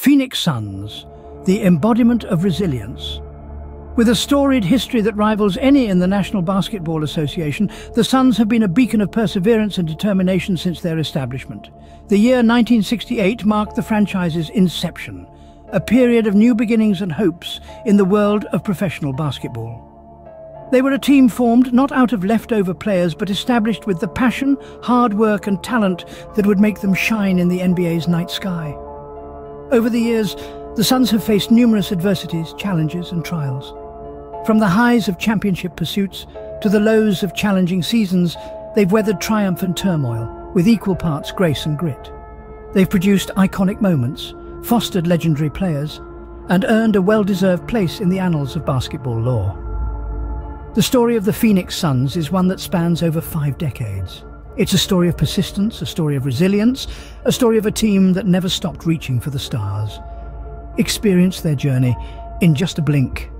Phoenix Suns, the embodiment of resilience. With a storied history that rivals any in the National Basketball Association, the Suns have been a beacon of perseverance and determination since their establishment. The year 1968 marked the franchise's inception, a period of new beginnings and hopes in the world of professional basketball. They were a team formed not out of leftover players but established with the passion, hard work and talent that would make them shine in the NBA's night sky. Over the years, the Suns have faced numerous adversities, challenges and trials. From the highs of championship pursuits to the lows of challenging seasons, they've weathered triumph and turmoil with equal parts grace and grit. They've produced iconic moments, fostered legendary players, and earned a well-deserved place in the annals of basketball lore. The story of the Phoenix Suns is one that spans over five decades. It's a story of persistence, a story of resilience, a story of a team that never stopped reaching for the stars. Experience their journey in just a blink